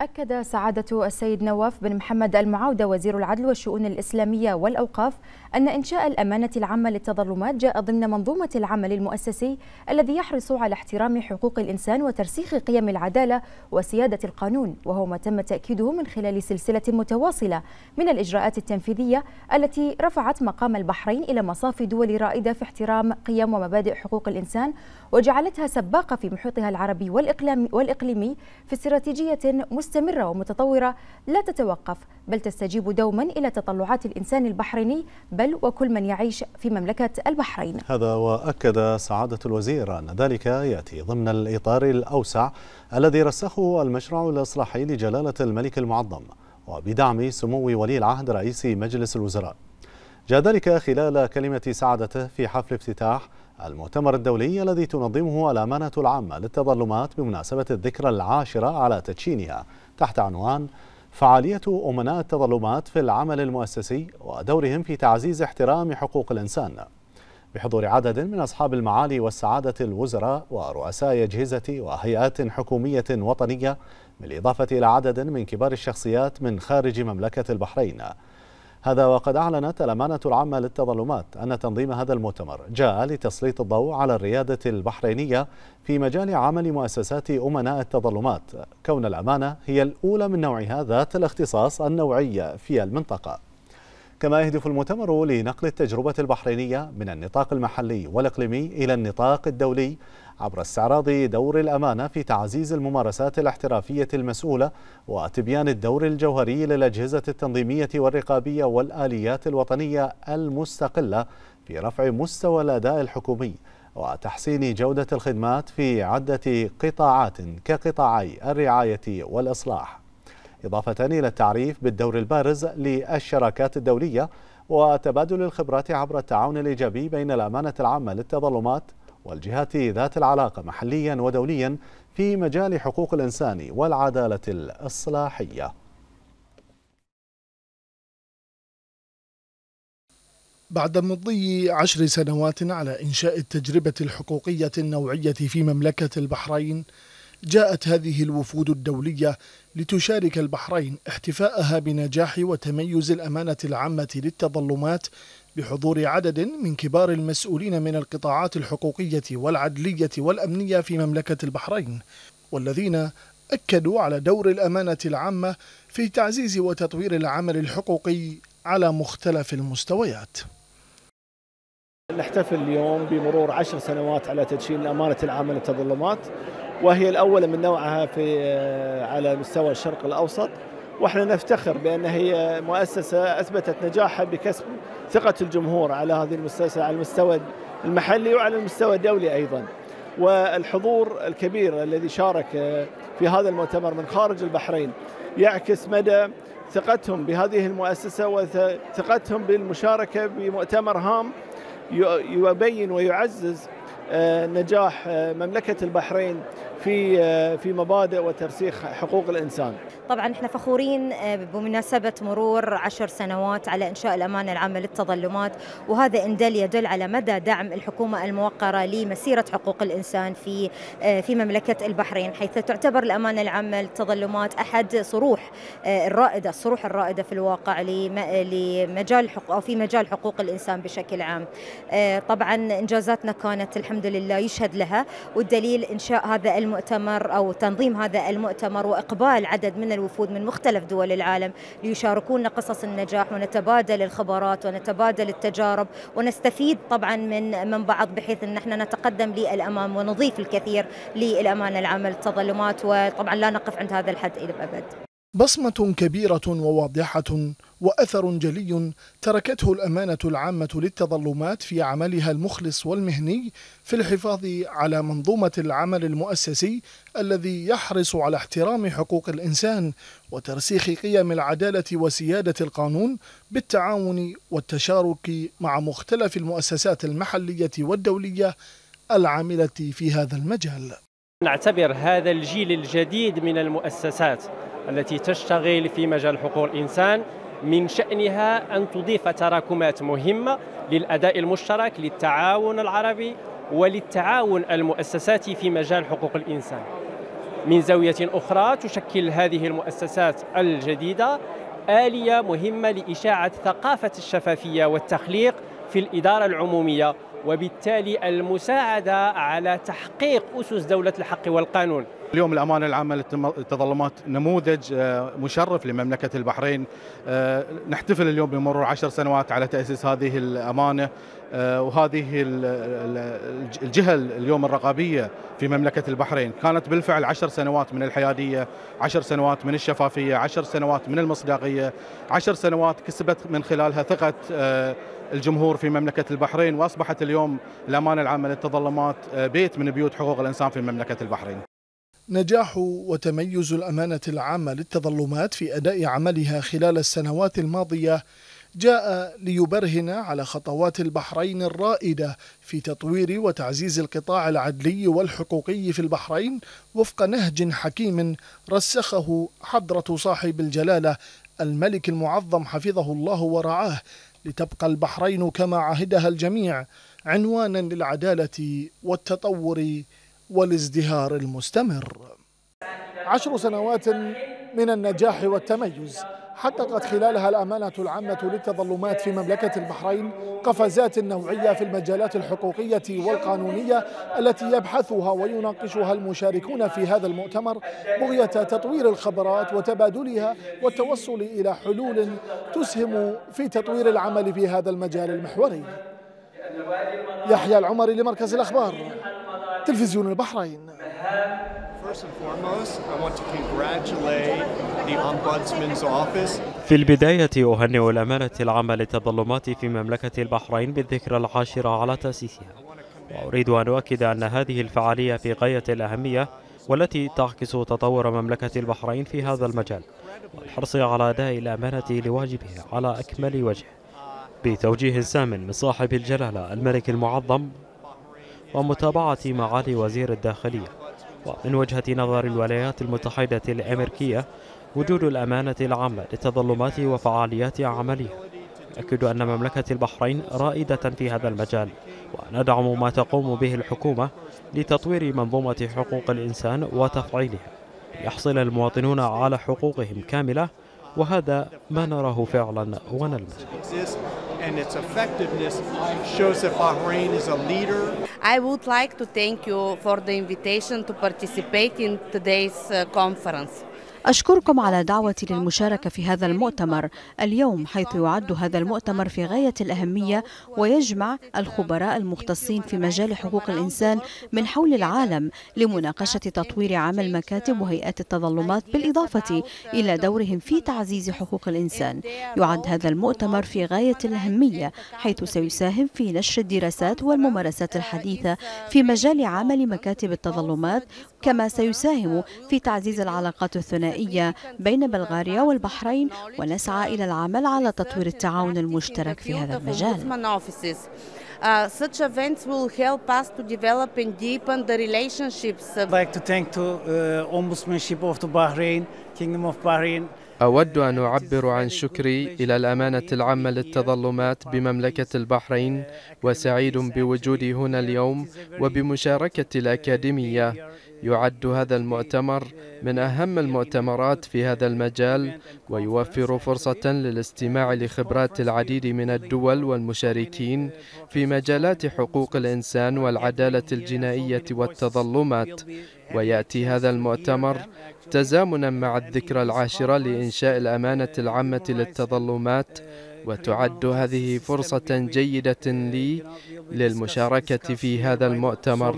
أكد سعادة السيد نواف بن محمد المعاودة وزير العدل والشؤون الإسلامية والأوقاف أن إنشاء الأمانة العامة للتظلمات جاء ضمن منظومة العمل المؤسسي الذي يحرص على احترام حقوق الإنسان وترسيخ قيم العدالة وسيادة القانون وهو ما تم تأكيده من خلال سلسلة متواصلة من الإجراءات التنفيذية التي رفعت مقام البحرين إلى مصاف دول رائدة في احترام قيم ومبادئ حقوق الإنسان وجعلتها سباقة في محيطها العربي والإقليمي في استراتيجية مستمرة ومتطورة لا تتوقف بل تستجيب دوما إلى تطلعات الإنسان البحريني بل وكل من يعيش في مملكة البحرين. هذا وأكد سعادة الوزير أن ذلك يأتي ضمن الإطار الأوسع الذي رسخه المشروع الإصلاحي لجلالة الملك المعظم وبدعم سمو ولي العهد رئيس مجلس الوزراء. جاء ذلك خلال كلمة سعادته في حفل افتتاح المؤتمر الدولي الذي تنظمه الأمانة العامة للتظلمات بمناسبة الذكرى العاشرة على تدشينها. تحت عنوان فعالية أمناء التظلمات في العمل المؤسسي ودورهم في تعزيز احترام حقوق الإنسان. بحضور عدد من أصحاب المعالي والسعادة الوزراء ورؤساء أجهزة وهيئات حكومية وطنية بالإضافة إلى عدد من كبار الشخصيات من خارج مملكة البحرين. هذا وقد أعلنت الأمانة العامة للتظلمات أن تنظيم هذا المؤتمر جاء لتسليط الضوء على الريادة البحرينية في مجال عمل مؤسسات أمناء التظلمات كون الأمانة هي الأولى من نوعها ذات الاختصاص النوعي في المنطقة. كما يهدف المؤتمر لنقل التجربة البحرينية من النطاق المحلي والإقليمي إلى النطاق الدولي عبر استعراض دور الأمانة في تعزيز الممارسات الاحترافية المسؤولة وتبيان الدور الجوهري للأجهزة التنظيمية والرقابية والآليات الوطنية المستقلة في رفع مستوى الأداء الحكومي وتحسين جودة الخدمات في عدة قطاعات كقطاعي الرعاية والإصلاح. إضافة إلى التعريف بالدور البارز للشراكات الدولية وتبادل الخبرات عبر التعاون الإيجابي بين الأمانة العامة للتظلمات والجهات ذات العلاقة محليا ودوليا في مجال حقوق الإنسان والعدالة الإصلاحية. بعد مضي عشر سنوات على إنشاء التجربة الحقوقية النوعية في مملكة البحرين جاءت هذه الوفود الدولية لتشارك البحرين احتفاءها بنجاح وتميز الأمانة العامة للتظلمات بحضور عدد من كبار المسؤولين من القطاعات الحقوقية والعدلية والأمنية في مملكة البحرين والذين أكدوا على دور الأمانة العامة في تعزيز وتطوير العمل الحقوقي على مختلف المستويات. نحتفل اليوم بمرور عشر سنوات على تدشين الأمانة العامة للتظلمات وهي الأولى من نوعها في على مستوى الشرق الأوسط. وإحنا نفتخر بأن هي مؤسسة أثبتت نجاحها بكسب ثقة الجمهور على هذه المؤسسة على المستوى المحلي وعلى المستوى الدولي أيضا. والحضور الكبير الذي شارك في هذا المؤتمر من خارج البحرين يعكس مدى ثقتهم بهذه المؤسسة وثقتهم بالمشاركة بمؤتمر هام يبين ويعزز نجاح مملكة البحرين في في مبادئ وترسيخ حقوق الإنسان. طبعا إحنا فخورين بمناسبة مرور عشر سنوات على إنشاء الأمانة العامة للتظلمات وهذا ان دل يدل على مدى دعم الحكومة الموقرة لمسيرة حقوق الإنسان في في مملكة البحرين حيث تعتبر الأمانة العامة للتظلمات أحد صروح الرائدة الصروح الرائدة في الواقع لمجال حقوق أو في مجال حقوق الإنسان بشكل عام. طبعا إنجازاتنا كانت الحمد لله يشهد لها والدليل إنشاء هذا المؤتمر أو تنظيم هذا المؤتمر وإقبال عدد من الوفود من مختلف دول العالم ليشاركونا قصص النجاح ونتبادل الخبرات ونتبادل التجارب ونستفيد طبعا من من بعض بحيث إن إحنا نتقدم للأمام ونضيف الكثير للأمانة العامه للتظلمات وطبعا لا نقف عند هذا الحد إلى الأبد. بصمة كبيرة وواضحة وأثر جلي تركته الأمانة العامة للتظلمات في عملها المخلص والمهني في الحفاظ على منظومة العمل المؤسسي الذي يحرص على احترام حقوق الإنسان وترسيخ قيم العدالة وسيادة القانون بالتعاون والتشارك مع مختلف المؤسسات المحلية والدولية العاملة في هذا المجال. نعتبر هذا الجيل الجديد من المؤسسات التي تشتغل في مجال حقوق الإنسان من شأنها أن تضيف تراكمات مهمة للأداء المشترك للتعاون العربي وللتعاون المؤسساتي في مجال حقوق الإنسان. من زاوية أخرى تشكل هذه المؤسسات الجديدة آلية مهمة لإشاعة ثقافة الشفافية والتخليق في الإدارة العمومية وبالتالي المساعدة على تحقيق أسس دولة الحق والقانون. اليوم الأمانة العامة للتظلمات نموذج آه، مشرف لمملكة البحرين. آه، نحتفل اليوم بمرور عشر سنوات على تأسيس هذه الأمانة. آه، وهذه الجهة اليوم الرقابية في مملكة البحرين. كانت بالفعل عشر سنوات من الحيادية عشر سنوات من الشفافية عشر سنوات من المصداقية عشر سنوات كسبت من خلالها ثقة الجمهور في مملكة البحرين وأصبحت اليوم الأمانة العامة للتظلمات بيت من بيوت حقوق الإنسان في مملكة البحرين. نجاح وتميز الأمانة العامة للتظلمات في أداء عملها خلال السنوات الماضية جاء ليبرهن على خطوات البحرين الرائدة في تطوير وتعزيز القطاع العدلي والحقوقي في البحرين وفق نهج حكيم رسخه حضرة صاحب الجلالة الملك المعظم حفظه الله ورعاه لتبقى البحرين كما عهدها الجميع عنوانا للعدالة والتطور والازدهار المستمر. عشر سنوات من النجاح والتميز. حققت خلالها الأمانة العامة للتظلمات في مملكة البحرين قفزات نوعية في المجالات الحقوقية والقانونية التي يبحثها ويناقشها المشاركون في هذا المؤتمر بغية تطوير الخبرات وتبادلها والتوصل إلى حلول تسهم في تطوير العمل في هذا المجال المحوري. يحيى العمري لمركز الأخبار تلفزيون البحرين. في البداية أهنئ الأمانة العامة للتظلمات في مملكة البحرين بالذكرى العاشرة على تأسيسها. وأريد أن أؤكد أن هذه الفعالية في غاية الأهمية والتي تعكس تطور مملكة البحرين في هذا المجال والحرص على أداء الأمانة لواجبها على أكمل وجه. بتوجيه سام من صاحب الجلالة الملك المعظم ومتابعة معالي وزير الداخلية. ومن وجهة نظر الولايات المتحدة الأمريكية وجود الأمانة العامة للتظلمات وفعاليات عملها يؤكد أن مملكة البحرين رائدة في هذا المجال وندعم ما تقوم به الحكومة لتطوير منظومة حقوق الإنسان وتفعيلها ليحصل المواطنون على حقوقهم كاملة وهذا ما نراه فعلا ونلمسه and its effectiveness shows that Bahrain is a leader. I would like to thank you for the invitation to participate in today's uh, conference. أشكركم على دعوتي للمشاركة في هذا المؤتمر. اليوم حيث يعد هذا المؤتمر في غاية الأهمية ويجمع الخبراء المختصين في مجال حقوق الإنسان من حول العالم لمناقشة تطوير عمل مكاتب وهيئات التظلمات بالإضافة إلى دورهم في تعزيز حقوق الإنسان. يعد هذا المؤتمر في غاية الأهمية حيث سيساهم في نشر الدراسات والممارسات الحديثة في مجال عمل مكاتب التظلمات كما سيساهم في تعزيز العلاقات الثنائية بين بلغاريا والبحرين ونسعى إلى العمل على تطوير التعاون المشترك في هذا المجال. Uh, such events will help us to develop and deepen the relationships. I'd like to thank to uh, Ombudsmanship of the Bahrain, Kingdom of Bahrain, أود أن أعبر عن شكري إلى الأمانة العامة للتظلمات بمملكة البحرين وسعيد بوجودي هنا اليوم وبمشاركة الأكاديمية يعد هذا المؤتمر من أهم المؤتمرات في هذا المجال ويوفر فرصة للاستماع لخبرات العديد من الدول والمشاركين في مجالات حقوق الإنسان والعدالة الجنائية والتظلمات. ويأتي هذا المؤتمر تزامنا مع الذكرى العاشرة لإنشاء الأمانة العامة للتظلمات وتعد هذه فرصة جيدة لي للمشاركة في هذا المؤتمر.